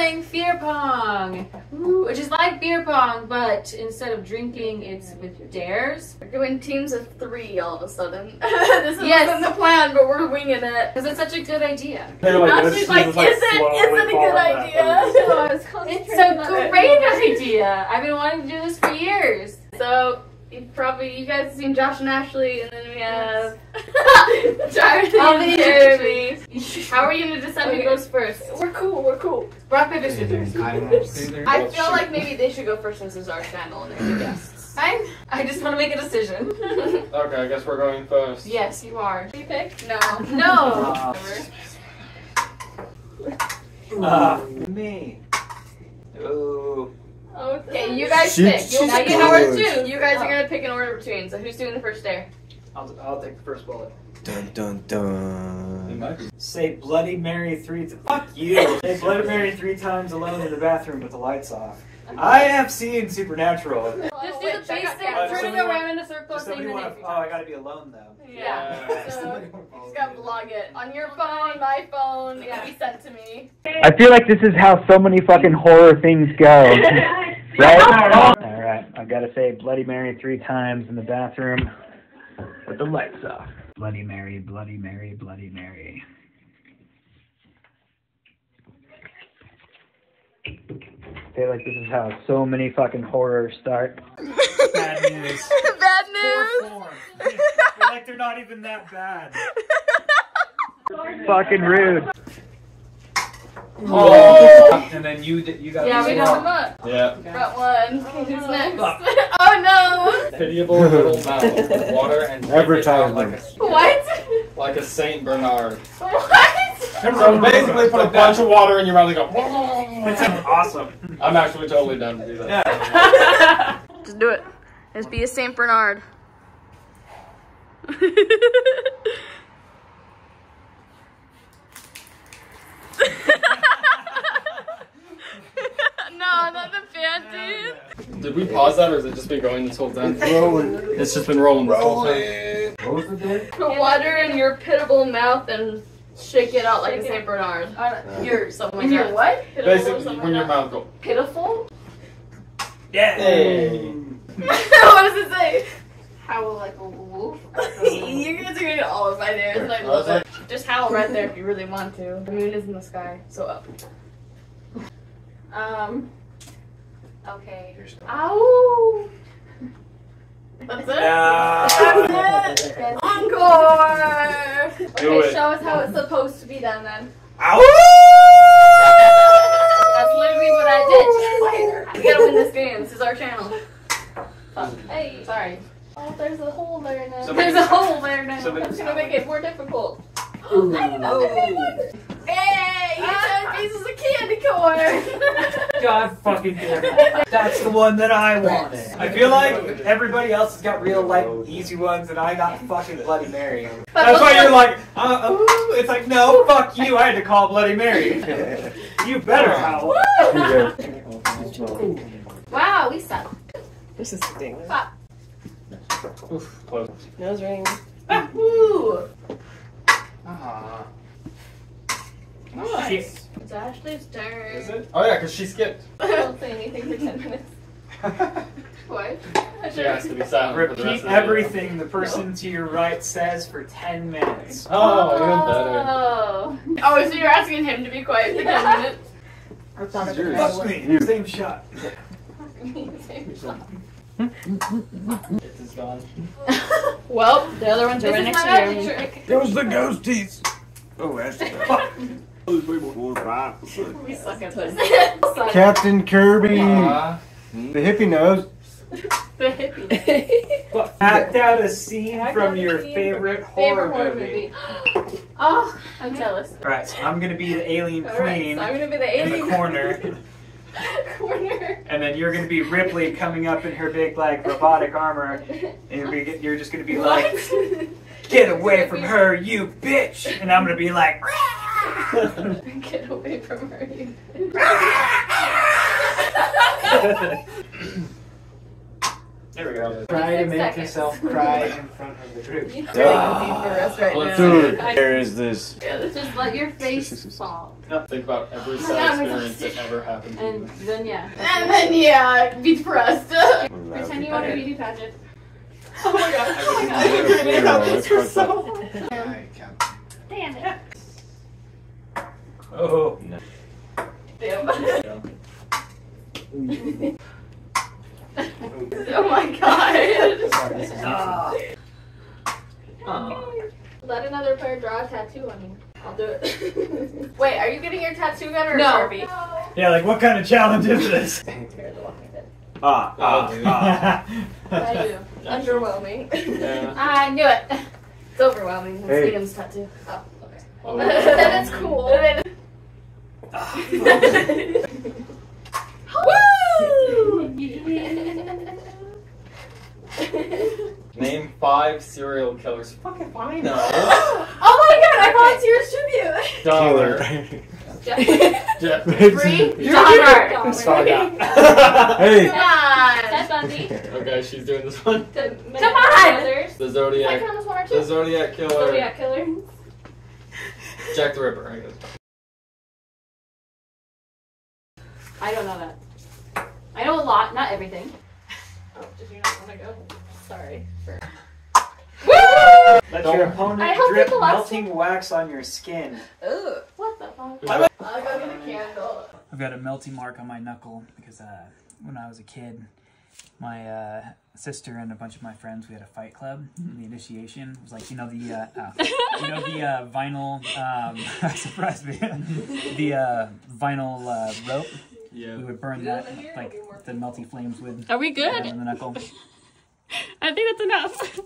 playing fear pong, Ooh, which is like beer pong, but instead of drinking, it's with dares. We're doing teams of three all of a sudden. this isn't Yes. the plan, but we're winging it. Because it's such a good idea. They're like, Now this she's is like, is it, slowly is it a good idea? backwards. So It's concentrating a great idea. I've been wanting to do this for years. So you probably you guys have seen Josh and Ashley, and then we have Charlie and Jeremy. How are you gonna decide Okay. who goes first? We're cool. We're cool. Rock, paper, scissors. I feel like maybe they should go first since it's our channel and they're the guests. Fine. I just want to make a decision. Okay, I guess we're going first. yes, you are. you pick? No. No. Uh, me. Ooh. Okay, you guys She- pick. she's You'll now pick you in know where order. to. You guys are gonna pick an order between. So who's doing the first dare? I'll, I'll take the first bullet. Dun dun It dun. might be. Say Bloody Mary three. T- Fuck you. Say Bloody Mary three times alone in the bathroom with the lights off. I have seen Supernatural. Just do Oh, the check out basic, camera. does turning somebody want- around in a circle, Does saying somebody the want name. to? Oh, I gotta be alone though. Yeah. Yeah. So you just gotta vlog it on your phone, my phone. It can be sent to me. I feel like this is how so many fucking horror things go. right? All right. I've got to say Bloody Mary three times in the bathroom with the lights off. Bloody Mary, Bloody Mary, Bloody Mary. I feel like this is how so many fucking horrors start. Bad news. Bad Poor form. Like they're not even that bad. Fucking rude. Oh! And then you you got. Yeah, we don't. Yeah. Front one. Okay, who's next? Fuck. oh Pitiable little mouth with water and take it like a! What? like a Saint Bernard. What? So basically, put a bunch of water in your mouth and go. That sounds awesome. I'm actually totally down to do that. Yeah. Just do it. Just be a Saint Bernard. no, not the panties. Did we pause that, or has it just been going this whole time? It's just been rolling this whole time. Put water in your pitiable mouth and shake it out like a Saint Bernard. Your something like your that. what? Pitiful, Basically, when your mouth go. Pitiful? Yeah. Hey. what does it say? Howl like a wolf? you guys are getting all of my dares, and I love it. Just howl right there if you really want to. The moon is in the sky, so up. Um. Okay. Ow! That's it? Yeah. That's it! Encore! Do okay, it. show us how it's supposed to be done then. Ow! That's literally what I did. We gotta win this game. This is our channel. Fuck. Hey. Sorry. Oh, there's a hole there now. So there's a hole there now. so That's gonna make it more difficult. Ooh. Hey! You ten pieces of candy corn! God fucking damn it. That's the one that I wanted. I feel like everybody else has got real, like, easy ones, and I got fucking Bloody Mary. That's why you're like, uh, ooh. It's like, no, fuck you. I had to call Bloody Mary. You better howl. Wow, we suck. This is sting. Oof, close. Nose ring. Woo! Ah. Nice. It's Ashley's turn. Is it? Oh yeah, because she skipped. I don't say anything for 10 minutes. What? she has to be silent for the rest Repeat of the everything the person to your right says for 10 minutes. video. Oh, even better. Oh. Oh, so you're asking him to be quiet for 10 minutes? Fuck me. Same shot. It is gone. well, the other ones are right next to magic It was Those the ghosties. Oh, that's Fuck. We suck at this. Captain Kirby. Ah. The hippie knows. the hippie. Act out a scene Act from your scene favorite from horror Favorite horror movie. movie. oh, I'm jealous. Alright, so I'm gonna be the alien Alright, queen so I'm gonna be the alien in the corner, corner. and then you're gonna be Ripley coming up in her big, like, robotic armor, and you're, gonna- you're just gonna be like, Get away from her, you bitch! And I'm gonna be like, Get away from her. you- There we go. Try to make seconds. yourself cry in front of the group. You're taking deep for us right Let's now. Dude, there is this. Just let your face fall. Think about every oh sad we're experience that ever happened to And you. then, yeah. And then, yeah, be depressed. Pretend you want a beauty pageant. oh my god. Oh my god. I've been doing this for so long. Damn it. Oh. No. Damn. oh my god. Let another player draw a tattoo on you. I'll do it. Wait, are you getting your tattoo gun or No. a Sharpie? Yeah, like what kind of challenge is this? Here, the Walking Dead. Ah, Oh, ah, I do. Underwhelming. Yeah. I knew it. It's overwhelming. It's Hey. Liam's tattoo. Oh, okay. Oh. then it's cool. Woo! Name five serial killers. Fuck if I know. oh my god, I volunteer tribute. Dollar. Jeff- Jeff. Free? Dahmer. Dahmer. Hey, Come on. Ted Bundy. Okay, she's doing this one. Come Come on. The Can I Zodiac. count as one or The? Zodiac killer. Zodiac killer. Jack the Ripper. I guess. I don't know that. I know a lot, not everything. Oh, did you not want to go? Sorry. For... Let Don't- your opponent I hope drip people last- melting wax on your skin. Ugh. What the fuck? I'll go get a candle. I've got a melty mark on my knuckle because uh, when I was a kid, my uh, sister and a bunch of my friends we had a fight club. The initiation was like you know the uh, uh, you know the uh, vinyl um, surprise me the uh, vinyl uh, rope. We would burn that like the melty flames would Are we good? the knuckle. I think that's enough.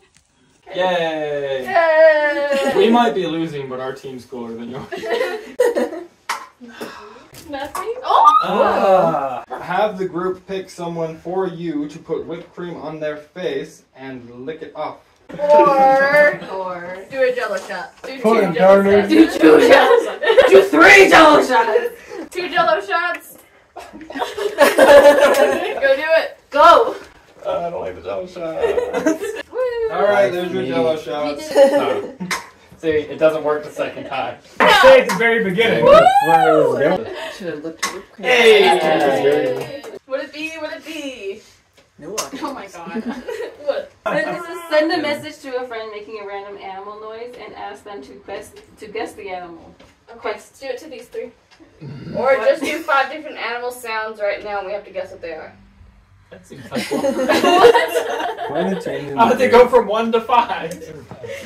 Yay! Yay! We might be losing, but our team's cooler than yours. Nothing? Oh! Ah. Have the group pick someone for you to put whipped cream on their face and lick it off. Or, or do a jello shot. Do two jello shots. Do two jello shots. Do three jello shots. Two jello shots. Go do it. Go. Uh, I don't like the jello shot. Woo. Alright, there's your jello shots. Oh. See, it doesn't work the second time. I say at the very beginning. Should have looked at whipped cream. Hey! Would it be? Would it be? No, Oh my god. what? This is send a message to a friend making a random animal noise and ask them to guess to guess the animal. Okay, let's do it to these three. Mm-hmm. Or just do five different animal sounds right now and we have to guess what they are. That seems like one. why are they changing How the did they go from one to five?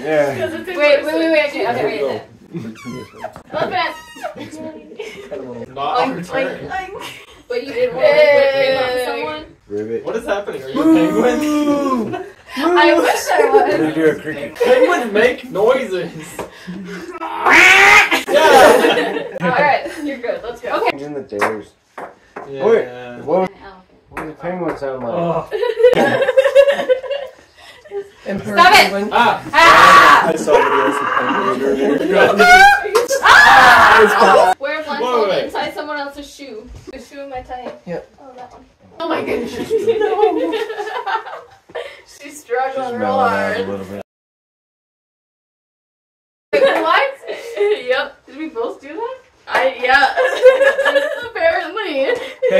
Yeah. Because it's in Wait, wait, person. wait, wait. Okay, okay, wait. Elephant. Not our Oink, turn. oink, oink. But you did want to whip cream on Yay. someone? Ribbit. What is happening? Are you a penguin? I wish I Let me was. do a cricket. Penguins make noises. yeah. Alright, you're good. Let's go. Okay. In the dares. yeah. Wait, what, what does the penguin sound like? Oh. Stop it! Ah! Ah! I saw the penguin earlier. Ah! Wear a Wait, blindfold wait. inside someone else's shoe. The shoe in my tie. Yep. Oh, that one. Oh my goodness. She's struggling real Mellow out hard.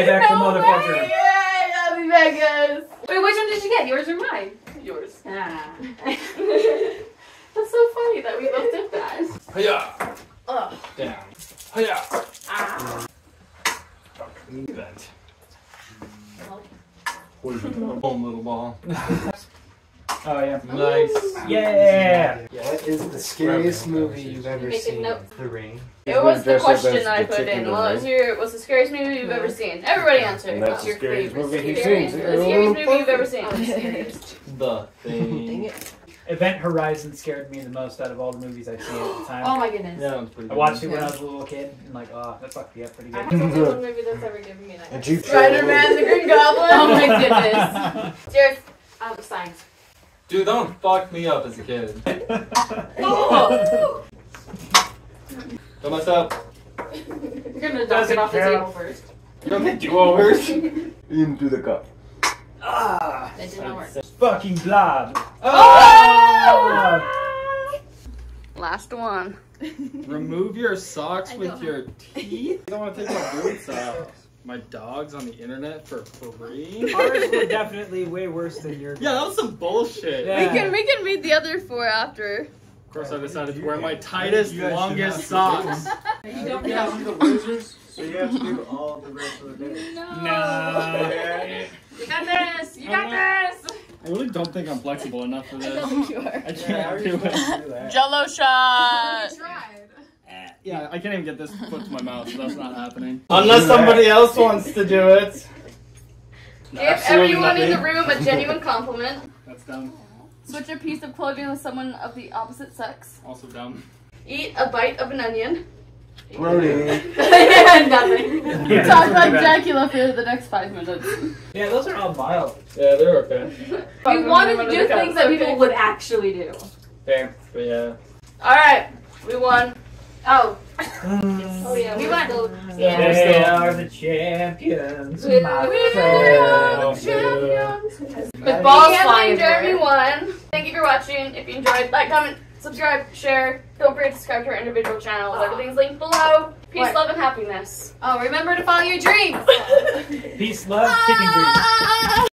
Apparently. Payback the No motherfucker. way. Yay, happy Vegas. Wait, which one did you get? Yours or mine? Yours. Ah. That's so funny that we both did that. Hiya! Ugh. Down. Hiya! Ah. Bent. Home little ball. Oh yeah. Nice. Yeah. Yeah. What is the scariest movie you've ever Making seen? notes. The Ring. It was the Dress up as question I put in. to What was your what's the scariest movie you've ever seen? Everybody answer. And that's What's the your scariest favorite movie he's scariest- seen. The scariest movie you've ever seen. The Dang thing. it. Event Horizon scared me the most out of all the movies I've seen at the time. Oh my goodness. Yeah, that was pretty I good. watched it when I was a little kid, and like, oh, that fucked me up pretty I good. have the one movie that's ever given me A that. Jeep Spider-Man, the Green Goblin. Oh my goodness. Cheers. Um, science. Dude, that one fucked me up as a kid. Oh. Don't mess up. You're gonna knock it off the table first. You don't get do overs. Into the cup. Ah, That did not work. fucking blob. Oh! Last one. Remove your socks with your teeth. I don't want to take my boots off. My dog's on the internet for free. Ours were definitely way worse than yours. Yeah, that was some bullshit. Yeah. We can we can read the other four after. Of course, I decided to wear my tightest, You longest socks. You don't Yeah, know. I'm the losers, so you have to do all the rest of the day. No. You got this. You got this. I really don't think I'm flexible enough for this. don't think you are. I can't do it. Jello shot. Yeah, I can't even get this put to my mouth, so that's not happening. Unless somebody else wants to do it. Give Absolutely everyone in the room a genuine compliment. That's dumb. Switch a piece of clothing with someone of the opposite sex. Also dumb. Eat a bite of an onion. Brody. Nothing. Yeah, Talk those are like bad. Dracula for the next five minutes. Yeah, those are all mild. Yeah, they're okay. We wanted to do things that people would actually do. Fair, but yeah. Alright, we won. Oh. Mm. Oh yeah. We went. Yeah. They are the champions, We my are friends. With balls flying and Jeremy Thank you for watching. If you enjoyed, like, comment, subscribe, share. Don't forget to subscribe to our individual channels. Everything's linked below. Peace, What? love, and happiness. Oh, remember to follow your dreams. Peace, love, chicken grease. Ah!